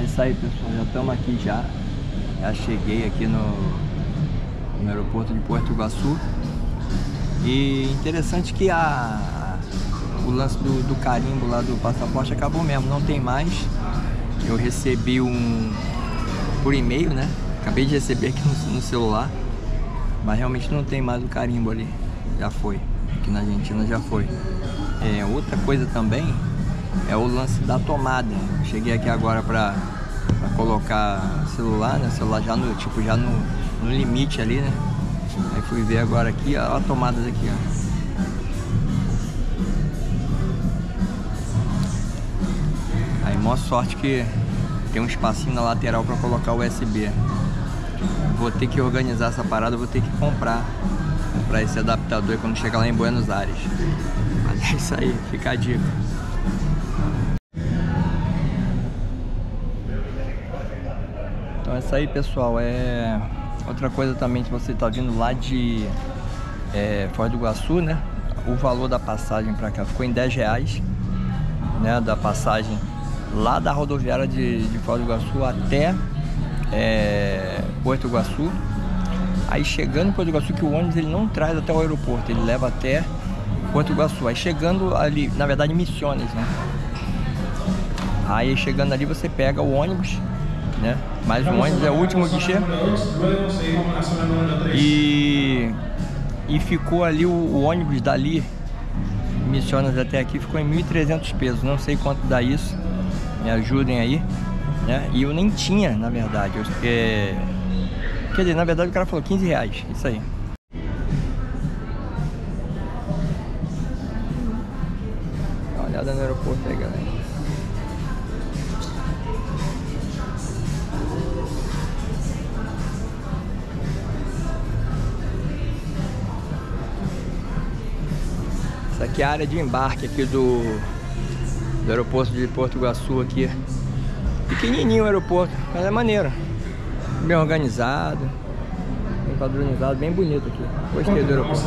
É isso aí pessoal, já estamos aqui já. Já cheguei aqui no, no aeroporto de Porto Iguaçu. E interessante que a, o lance do, do carimbo lá do passaporte acabou mesmo, não tem mais. Eu recebi um por e-mail, né? Acabei de receber aqui no, no celular. Mas realmente não tem mais o carimbo ali. Já foi. Aqui na Argentina já foi. É, outra coisa também é o lance da tomada. Cheguei aqui agora para colocar celular, né? Celular já no tipo já no, no limite ali, né? Aí fui ver agora aqui, ó, a tomadas aqui, ó. Aí mó sorte que tem um espacinho na lateral para colocar o USB. Vou ter que organizar essa parada, vou ter que comprar para esse adaptador quando chegar lá em Buenos Aires. Mas é isso aí, fica a dica. Isso aí pessoal, é outra coisa também que você está vindo lá de é, do Iguaçu, né? O valor da passagem para cá ficou em 10 reais, né? Da passagem lá da rodoviária de, de Foz do Iguaçu até é, Porto Iguaçu. Aí chegando em Porto Iguaçu, que o ônibus ele não traz até o aeroporto, ele leva até Porto Iguaçu. Aí chegando ali, na verdade, Missões, né? Aí chegando ali você pega o ônibus, né? O ônibus é o último guichê. E, e ficou ali o, o ônibus dali, Missionas até aqui, ficou em 1.300 pesos. Não sei quanto dá isso, me ajudem aí. Né? E eu nem tinha, na verdade. Eu, é... Quer dizer, na verdade o cara falou 15 reais, isso aí. Dá uma olhada no aeroporto aí, galera. Essa aqui é a área de embarque aqui do, do aeroporto de Porto Iguaçu aqui. Pequenininho o aeroporto, mas é maneiro. Bem organizado, bem padronizado, bem bonito aqui. Gostei do aeroporto.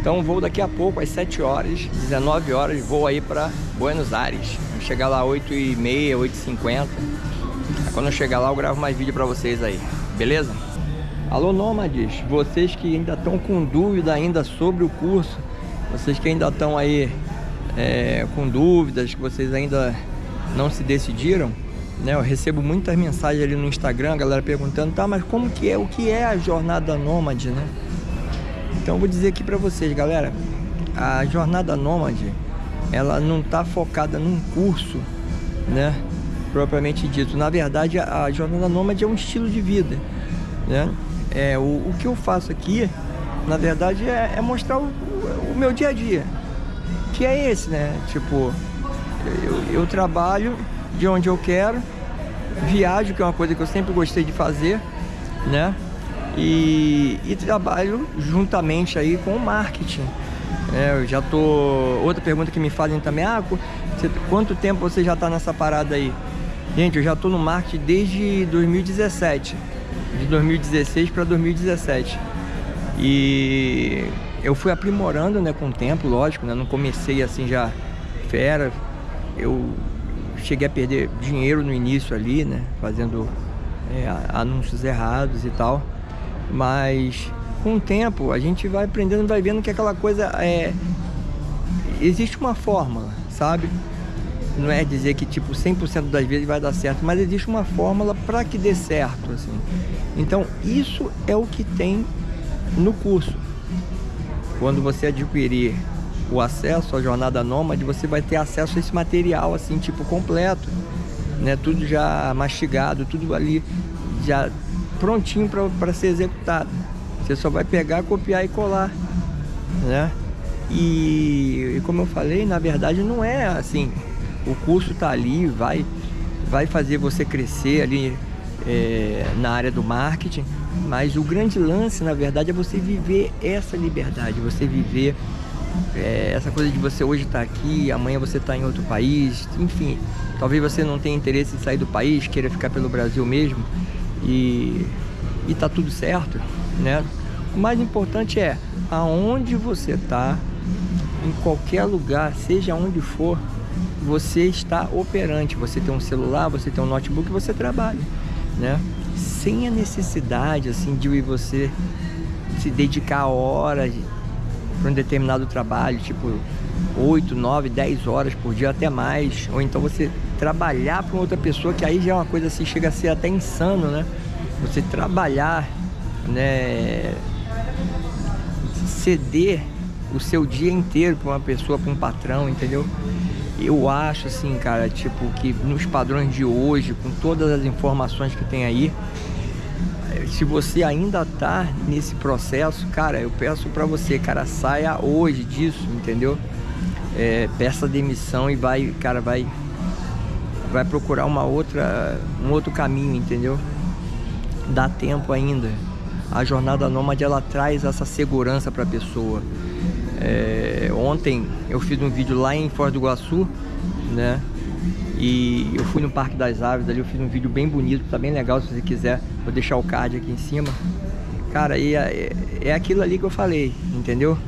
Então vou daqui a pouco, às 7 horas, 19 horas, vou aí para Buenos Aires. Vou chegar lá 8h30, 8h50. Quando eu chegar lá eu gravo mais vídeo para vocês aí, beleza? Alô Nômades, vocês que ainda estão com dúvida ainda sobre o curso, vocês que ainda estão aí é, com dúvidas, que vocês ainda não se decidiram, né? Eu recebo muitas mensagens ali no Instagram, galera perguntando, tá, mas como que é, o que é a jornada nômade, né? Então vou dizer aqui para vocês, galera, a jornada nômade, ela não está focada num curso, né? Propriamente dito. Na verdade, a jornada nômade é um estilo de vida, né? É, o, o que eu faço aqui, na verdade, é, é mostrar o, o meu dia a dia, que é esse, né? Tipo, eu, eu, trabalho de onde eu quero, viajo, que é uma coisa que eu sempre gostei de fazer, né? E, e trabalho juntamente aí com o marketing. É, eu já tô. Outra pergunta que me fazem também, ah, quanto tempo você já está nessa parada aí? Gente, eu já estou no marketing desde 2017, de 2016 para 2017. E eu fui aprimorando, né, com o tempo, lógico, né? Não comecei assim já fera. Eu cheguei a perder dinheiro no início ali, né, fazendo é, anúncios errados e tal. Mas com o tempo a gente vai aprendendo, vai vendo que aquela coisa é existe uma fórmula, sabe? Não é dizer que tipo 100% das vezes vai dar certo, mas existe uma fórmula para que dê certo, assim. Então, isso é o que tem no curso. Quando você adquirir o acesso à jornada nômade, você vai ter acesso a esse material assim, tipo completo, né? Tudo já mastigado, tudo ali já prontinho para ser executado. Você só vai pegar, copiar e colar, né? E, e, como eu falei, na verdade não é assim. O curso está ali, vai, vai fazer você crescer ali é, na área do marketing, mas o grande lance, na verdade, é você viver essa liberdade, você viver é, essa coisa de você hoje estar tá aqui, amanhã você está em outro país, enfim. Talvez você não tenha interesse em sair do país, queira ficar pelo Brasil mesmo, e, e tá tudo certo, né? O mais importante é aonde você tá, em qualquer lugar, seja onde for, você está operante, você tem um celular, você tem um notebook, você trabalha, né? Sem a necessidade assim de você se dedicar horas para um determinado trabalho, tipo 8, 9, 10 horas por dia, até mais, ou então você trabalhar para outra pessoa, que aí já é uma coisa assim, chega a ser até insano, né? Você trabalhar, né? Ceder o seu dia inteiro para uma pessoa, para um patrão, entendeu? Eu acho assim, cara, tipo, que nos padrões de hoje, com todas as informações que tem aí, se você ainda tá nesse processo, cara, eu peço para você, cara, saia hoje disso, entendeu? É, peça demissão e vai, cara, vai vai procurar uma outra um outro caminho, entendeu? Dá tempo ainda. A jornada nômade ela traz essa segurança para a pessoa. É, ontem eu fiz um vídeo lá em Foz do Iguaçu, né? E eu fui no Parque das Aves ali, eu fiz um vídeo bem bonito, tá bem legal, se você quiser, vou deixar o card aqui em cima. Cara, e é, é aquilo ali que eu falei, entendeu?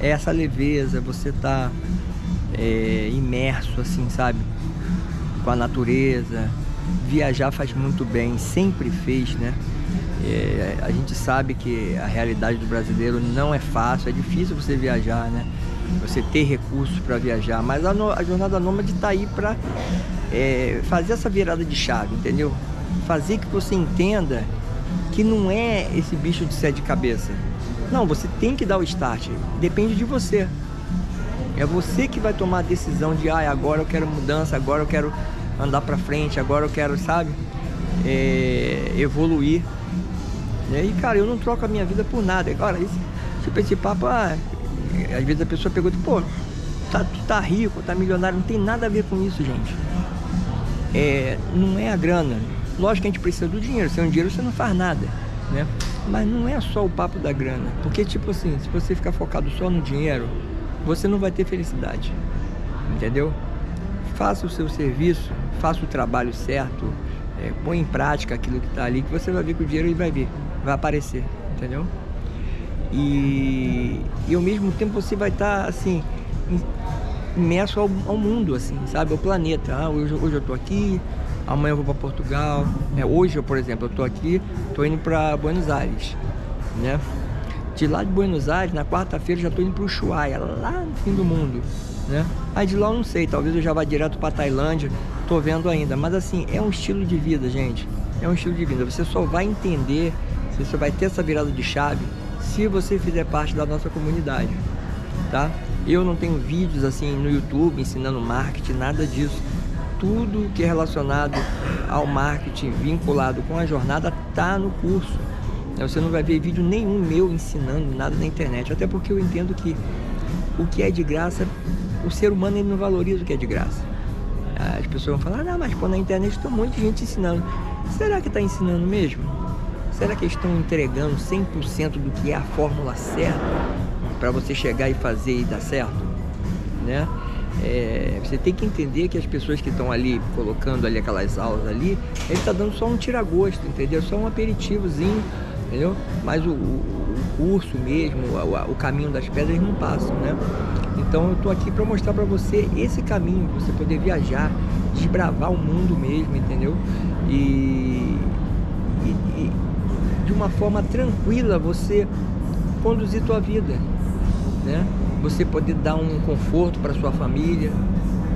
É essa leveza, você tá é, imerso, assim, sabe? Com a natureza. Viajar faz muito bem, sempre fez, né? É, a gente sabe que a realidade do brasileiro não é fácil, é difícil você viajar, né? Você ter recursos para viajar, mas a, no, a jornada nômade está aí para é, fazer essa virada de chave, entendeu? Fazer que você entenda que não é esse bicho de sete cabeça. Não, você tem que dar o start. Depende de você. É você que vai tomar a decisão de, ah, agora eu quero mudança, agora eu quero andar para frente, agora eu quero, sabe, é, evoluir. E aí, cara, eu não troco a minha vida por nada. Agora, esse, tipo, esse papo, ah, às vezes a pessoa pergunta, pô, tá, tu tá rico, tá milionário, não tem nada a ver com isso, gente. É, não é a grana. Lógico que a gente precisa do dinheiro, sem o dinheiro você não faz nada, né? Mas não é só o papo da grana. Porque, tipo assim, se você ficar focado só no dinheiro, você não vai ter felicidade. Entendeu? Faça o seu serviço, faça o trabalho certo, é, põe em prática aquilo que está ali, que você vai ver que o dinheiro vai vir vai aparecer, entendeu? E, e ao mesmo tempo você vai estar tá, assim imerso ao, ao, mundo, assim, sabe? Ao planeta. Ah, hoje, hoje eu tô aqui, amanhã eu vou para Portugal. É, hoje, por exemplo, eu tô aqui, tô indo para Buenos Aires, né? De lá de Buenos Aires, na quarta-feira já tô indo para Ushuaia, lá no fim do mundo, né? Aí de lá eu não sei, talvez eu já vá direto para Tailândia, tô vendo ainda, mas assim, é um estilo de vida, gente. É um estilo de vida. Você só vai entender você vai ter essa virada de chave se você fizer parte da nossa comunidade, tá? Eu não tenho vídeos assim no YouTube ensinando marketing, nada disso. Tudo que é relacionado ao marketing vinculado com a jornada tá no curso. Você não vai ver vídeo nenhum meu ensinando nada na internet, até porque eu entendo que o que é de graça, o ser humano ele não valoriza o que é de graça. As pessoas vão falar, ah, mas pô, na internet tem um monte de gente ensinando. Será que está ensinando mesmo? Será que estão entregando 100% do que é a fórmula certa para você chegar e fazer e dar certo? Né? É, você tem que entender que as pessoas que estão ali colocando ali aquelas aulas ali, ele está dando só um tiragosto, entendeu? Só um aperitivozinho, entendeu? Mas o, o, curso mesmo, o, o, caminho das pedras não passam, né? Então eu estou aqui para mostrar para você esse caminho, você poder viajar, desbravar o mundo mesmo, entendeu? E, e, e de uma forma tranquila você conduzir tua vida, né? Você poder dar um conforto para sua família,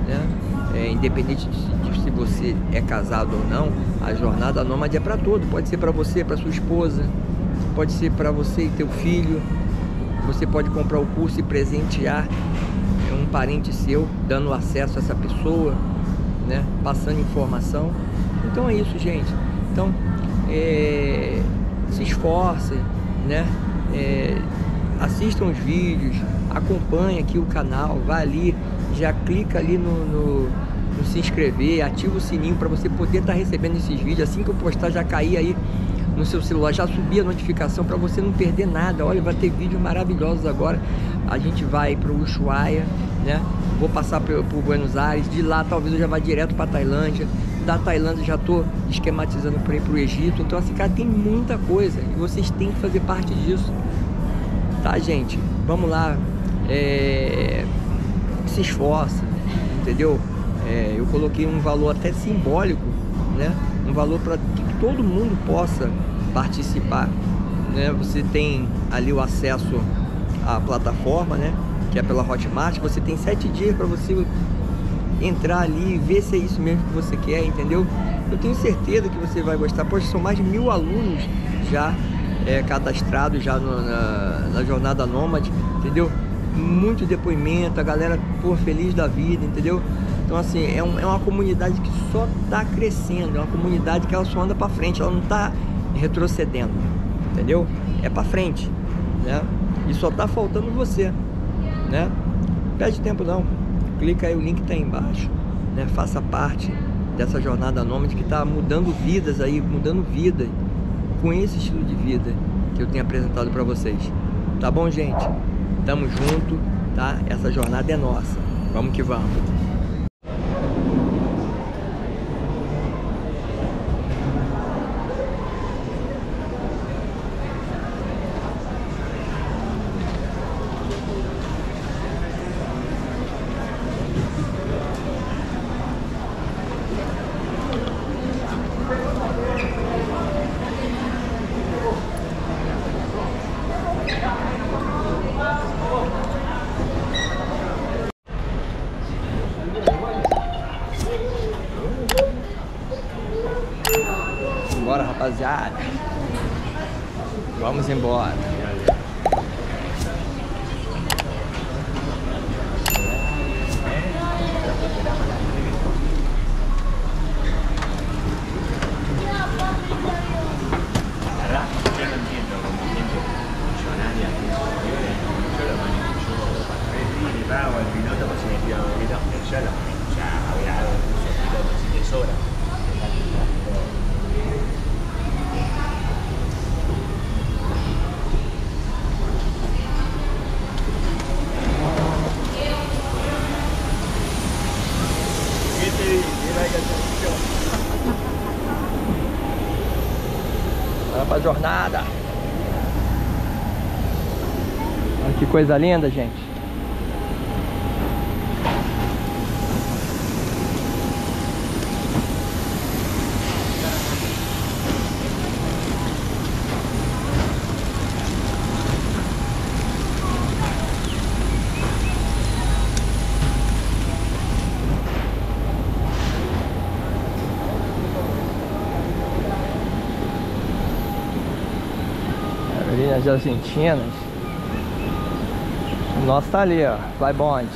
né? É, independente de, de, se você é casado ou não, a jornada nômade é para todo. Pode ser para você, para sua esposa, pode ser para você e teu filho. Você pode comprar o curso e presentear um parente seu, dando acesso a essa pessoa, né? Passando informação. Então é isso, gente. Então, é, se esforcem, né? É, assistam os vídeos, acompanhe aqui o canal, vá ali, já clica ali no, no, no se inscrever, ativa o sininho para você poder estar tá recebendo esses vídeos. Assim que eu postar, já cair aí no seu celular, já subir a notificação para você não perder nada. Olha, vai ter vídeos maravilhosos agora. A gente vai para o Ushuaia, né? Vou passar por, por Buenos Aires, de lá talvez eu já vá direto para Tailândia da Tailândia já estou esquematizando para ir para o Egito. Então, assim, cara, tem muita coisa e vocês têm que fazer parte disso. Tá, gente? Vamos lá. É... Se esforça, entendeu? É, eu coloquei um valor até simbólico, né? Um valor para que todo mundo possa participar. Né? Você tem ali o acesso à plataforma, né? Que é pela Hotmart. Você tem sete dias para você entrar ali e ver se é isso mesmo que você quer, entendeu? Eu tenho certeza que você vai gostar. Poxa, são mais de mil alunos já é, cadastrados já no, na, na jornada nômade, entendeu? Muito depoimento, a galera por feliz da vida, entendeu? Então assim, é, um, é uma comunidade que só está crescendo, é uma comunidade que ela só anda para frente, ela não está retrocedendo, entendeu? É para frente, né? E só tá faltando você, né? Perde tempo não, clica aí, o link tá aí embaixo, né? Faça parte dessa jornada nômade que está mudando vidas aí, mudando vida com esse estilo de vida que eu tenho apresentado para vocês. Tá bom, gente? Tamo junto, tá? Essa jornada é nossa. Vamos que vamos. Vamos embora. Jornada. Olha que coisa linda, gente. Aerolíneas Argentinas. O nosso tá ali, ó. Fly Bond.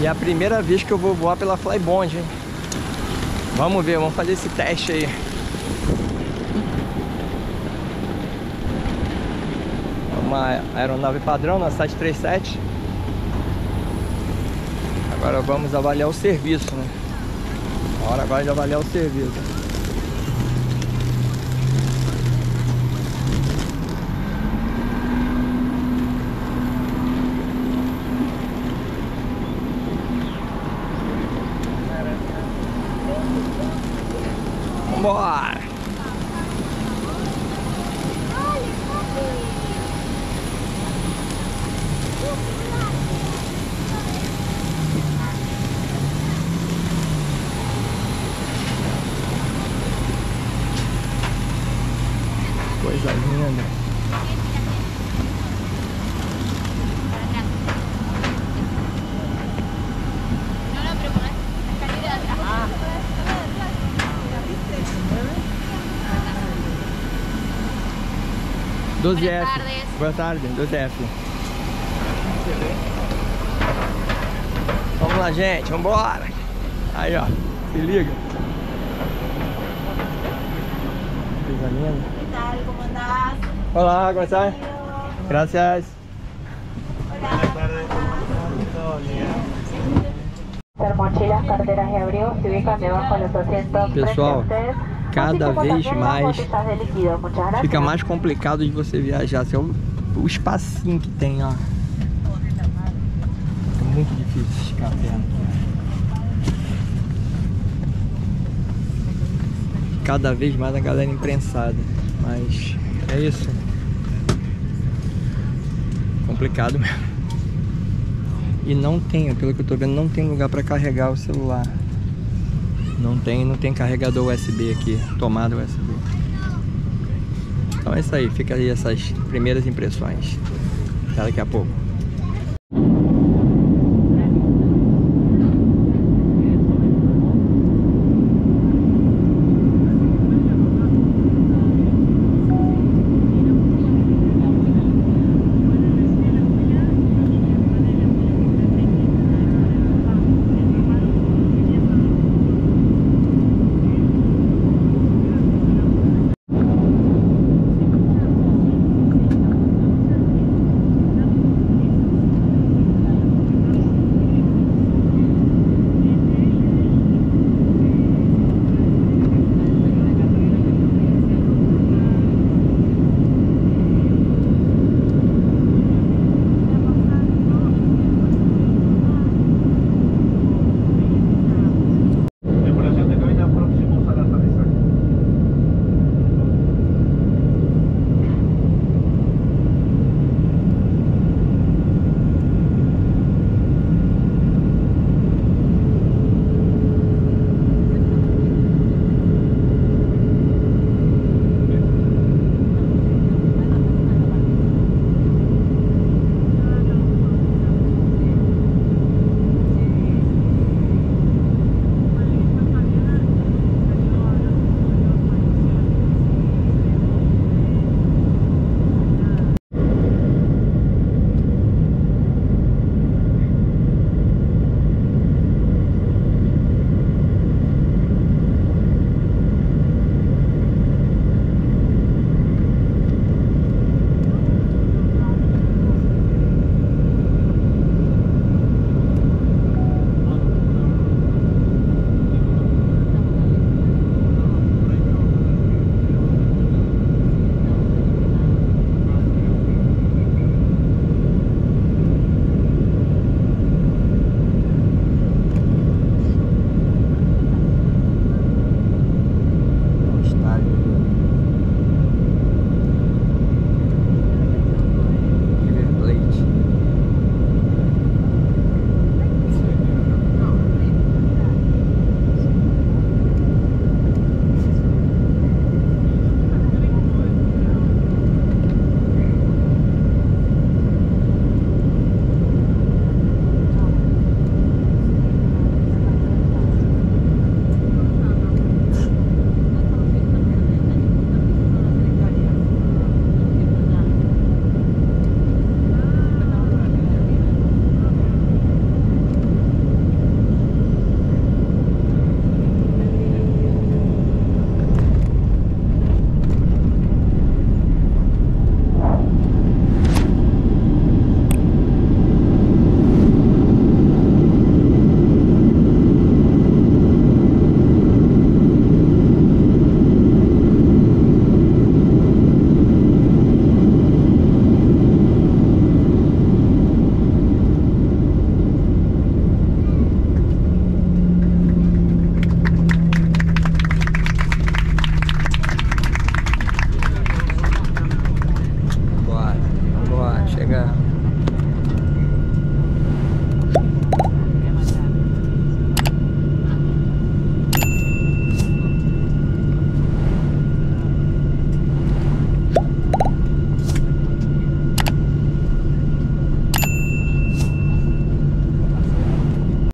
E é a primeira vez que eu vou voar pela Fly Bond, hein? Vamos ver, vamos fazer esse teste aí. Uma aeronave padrão na 737. Agora vamos avaliar o serviço, né? Hora agora de avaliar o serviço. 12F. Boa tarde, 12F. Vamos lá, gente, vambora. Aí, ó, se liga. Coisa linda. Olá, como está? Graças. Boa tarde. Termochilas Carteras Pessoal cada vez mais. Fica mais complicado de você viajar. Assim, é o, o espacinho que tem, ó. Fica muito difícil esticar a perna. Cada vez mais a galera imprensada. Mas é isso. Complicado mesmo. E não tem, pelo que eu tô vendo, não tem lugar para carregar o celular. Não tem, não tem carregador USB aqui, tomada USB. Então é isso aí, fica aí essas primeiras impressões. Até daqui a pouco.